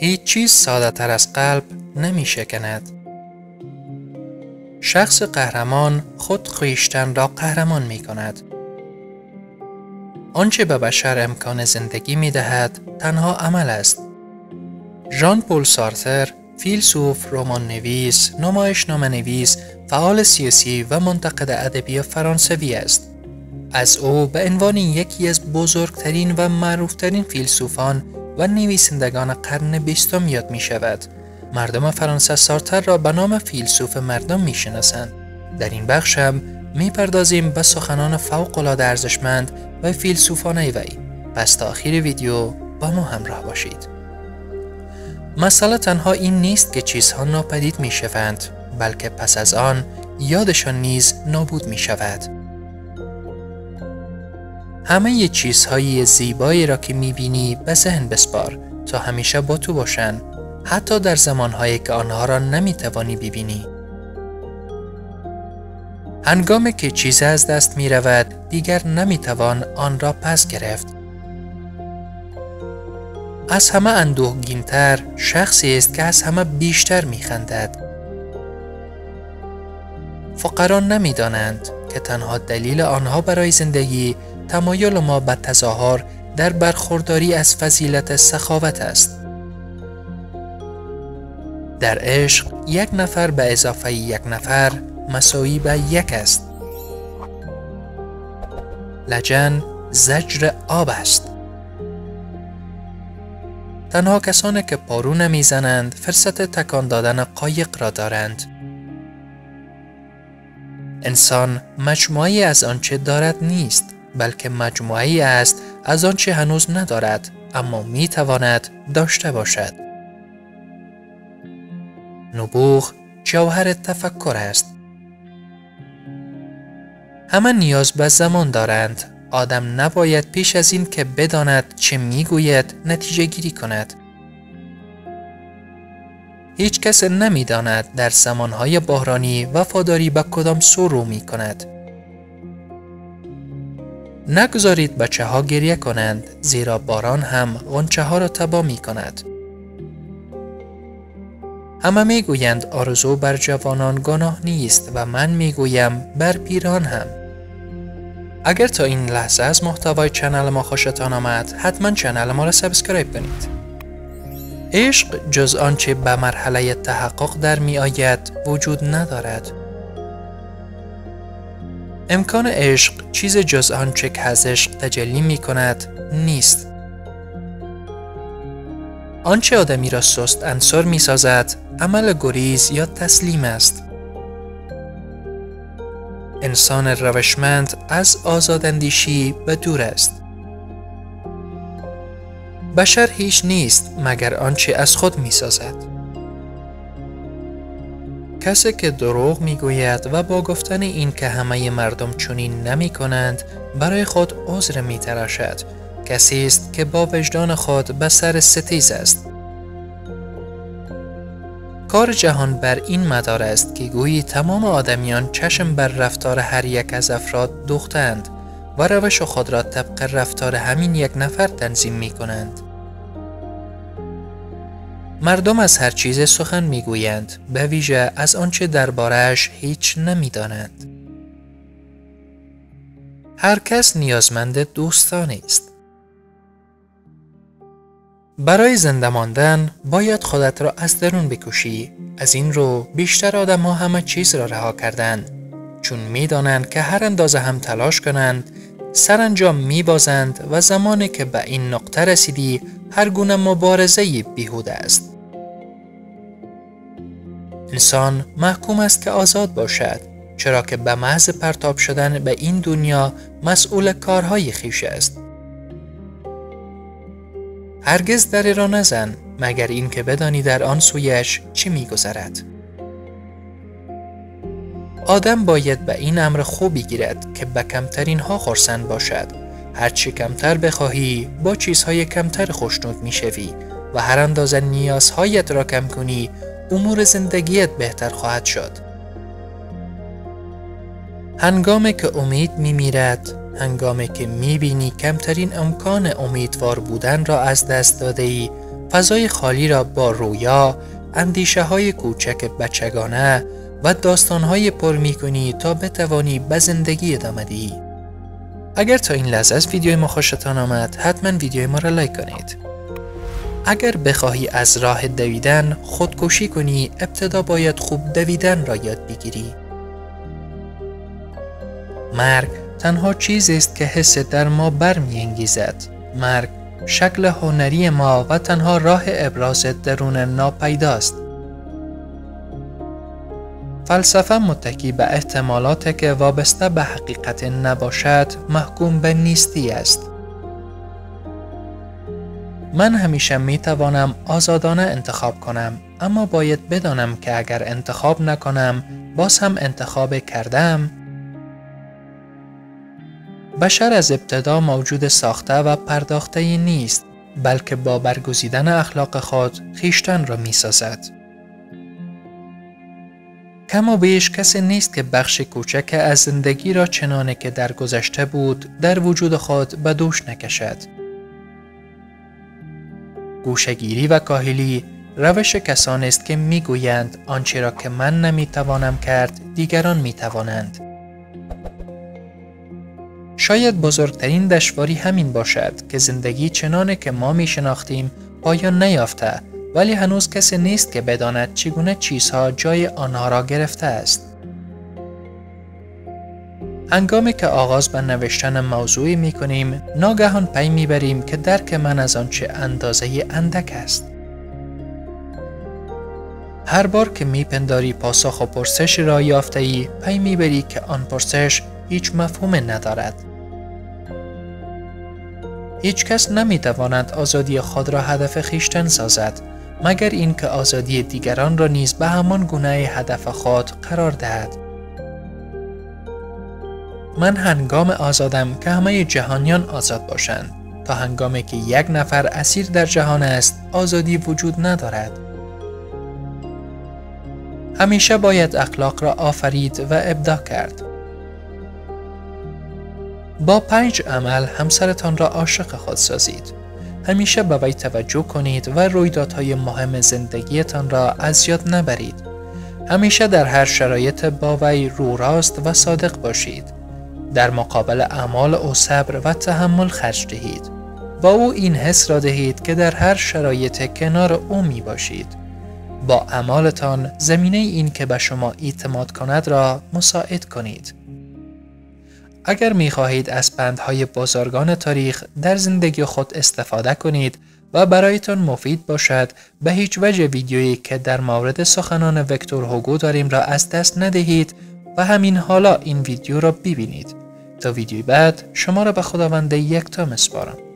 هیچ چیز ساده تر از قلب نمی شکند. شخص قهرمان خود خیشتن را قهرمان می کند. آنچه به بشر امکان زندگی می دهد تنها عمل است. ژان پول سارتر فیلسوف، رمان نویس، نمایش نویس، فعال سیاسی و منتقد ادبی فرانسوی است. از او به عنوان یکی از بزرگترین و معروفترین فیلسوفان و نویسندگان قرن بیستم یاد می شود. مردم فرانسه سارتر را به نام فیلسوف مردم می. در این بخش هم می پردازیم به سخنان فوق العاده ارزشمند و فیلسوفانه وی. پس تا آخر ویدیو با ما همراه باشید. مسئله تنها این نیست که چیزها ناپدید می شوند بلکه پس از آن یادشان نیز نابود می شود. همه چیزهای زیبایی را که می بینی به ذهن بسپار تا همیشه با تو باشند حتی در زمانهایی که آنها را نمی توانی ببینی. هنگامی که چیز از دست می رود دیگر نمی توان آن را پس گرفت. از همه اندوهگینتر شخصی است که از همه بیشتر می خندد. فقران نمی دانند که تنها دلیل آنها برای زندگی تمایل ما به تظاهر در برخورداری از فضیلت سخاوت است. در عشق یک نفر به اضافه یک نفر مساوی به یک است. لجن زجر آب است. تنها کسانی که پارو نمی‌زنند فرصت تکان دادن قایق را دارند. انسان مجموعی از آنچه دارد نیست بلکه مجموعی است از آنچه هنوز ندارد اما می تواند داشته باشد. نبوغ جوهر تفکر است. همه نیاز به زمان دارند. آدم نباید پیش از این که بداند چه می‌گوید نتیجه گیری کند. هیچ کس نمی‌داند در زمانهای بحرانی وفاداری به کدام سو رو می کند. نگذارید بچه ها گریه کنند زیرا باران هم غنچه ها را تباه می کند. همه می گویند آرزو بر جوانان گناه نیست و من می گویم بر پیران هم. اگر تا این لحظه از محتوای channel ما خوشتان آمد حتما channel ما را subscribe کنید. عشق جز آنچه به مرحله تحقق در می آید وجود ندارد. امکان عشق چیز جز آنچه که از عشق تجلی می کند نیست. آنچه آدمی را سست انصار می سازد عمل گریز یا تسلیم است. انسان روشمند از آزاداندیشی به دور است. بشر هیچ نیست مگر آنچه از خود می سازد. کسی که دروغ می گوید و با گفتن این که همه مردم چنین نمی کنند برای خود عذر می تراشد. کسی است که با وجدان خود به سر ستیز است. کار جهان بر این مدار است که گویی تمام آدمیان چشم بر رفتار هر یک از افراد دوختند و روش خود را طبق رفتار همین یک نفر تنظیم می کنند. مردم از هر چیز سخن می‌گویند به ویژه از آنچه دربارهش هیچ نمی‌دانند. هر کس نیازمند دوستانی است. برای زنده ماندن باید خودت را از درون بکشی از این رو بیشتر آدم ها همه چیز را رها کردن. چون می‌دانند که هر اندازه هم تلاش کنند سرانجام میبازند و زمانی که به این نقطه رسیدی هر گونه مبارزه بیهوده است. انسان محکوم است که آزاد باشد چرا که به محض پرتاب شدن به این دنیا مسئول کارهای خیش است. هرگز در را نزن مگر اینکه بدانی در آن سویش چی میگذرد. آدم باید به این امر خوبی گیرد که به کمترین ها خورسند باشد هرچی کمتر بخواهی با چیزهای کمتر خوشنود شوی و هر اندازه نیازهایت را کم کنی امور زندگیت بهتر خواهد شد هنگامی که امید می میرد هنگامی که می بینی کمترین امکان امیدوار بودن را از دست داده ای فضای خالی را با رویا، اندیشه های کوچک بچگانه و داستان های پر می کنی تا بتوانی به زندگی ادامه دهی. اگر تا این لحظه از ویدیوی ما خوشتان آمد حتما ویدیوی ما را لایک کنید. اگر بخواهی از راه دویدن خودکشی کنی ابتدا باید خوب دویدن را یاد بگیری. مرگ تنها چیزی است که حس در ما برمیانگیزد. مرگ شکل هنری ما و تنها راه ابراز درون ناپیداست. فلسفه متکی به احتمالات که وابسته به حقیقت نباشد محکوم به نیستی است. من همیشه می توانم آزادانه انتخاب کنم اما باید بدانم که اگر انتخاب نکنم باز هم انتخاب کردم بشر از ابتدا موجود ساخته و پرداخته نیست بلکه با برگزیدن اخلاق خود خیشتن را می سازد. کم بیش کسی نیست که بخش کوچک از زندگی را چنانه که در گذشته بود در وجود خود به دوش نکشد. گوشگیری و کاهلی روش کسانی است که می‌گویند آنچه را که من نمی‌توانم کرد دیگران می‌توانند. شاید بزرگترین دشواری همین باشد که زندگی چنانه که ما می شناختیم پایان نیافته ولی هنوز کسی نیست که بداند چگونه چیزها جای آنها را گرفته است. هنگامی که آغاز به نوشتن موضوعی می کنیم ناگهان پی می بریم که درک من از آنچه اندازه اندک است. هر بار که میپنداری پاسخ و پرسش را یافته ای پی می‌بری که آن پرسش هیچ مفهوم ندارد. هیچ کس نمی تواند آزادی خود را هدف خیشتن سازد مگر اینکه آزادی دیگران را نیز به همان گونه هدف خود قرار دهد. من هنگام آزادم که همه جهانیان آزاد باشند تا هنگامی که یک نفر اسیر در جهان است آزادی وجود ندارد. همیشه باید اخلاق را آفرید و ابداع کرد. با پنج عمل همسرتان را عاشق خود سازید. همیشه به وی توجه کنید و رویدادهای مهم زندگیتان را از یاد نبرید. همیشه در هر شرایط با وی رو راست و صادق باشید. در مقابل اعمال او صبر و تحمل خرج دهید. با او این حس را دهید که در هر شرایط کنار او می باشید. با اعمالتان زمینه این که به شما اعتماد کند را مساعد کنید. اگر می خواهید از پندهای بزرگان تاریخ در زندگی خود استفاده کنید و برایتان مفید باشد به هیچ وجه ویدیویی که در مورد سخنان وکتور هوگو داریم را از دست ندهید و همین حالا این ویدیو را ببینید. تا ویدیوی بعد شما را به خداوند یک تا مسپارم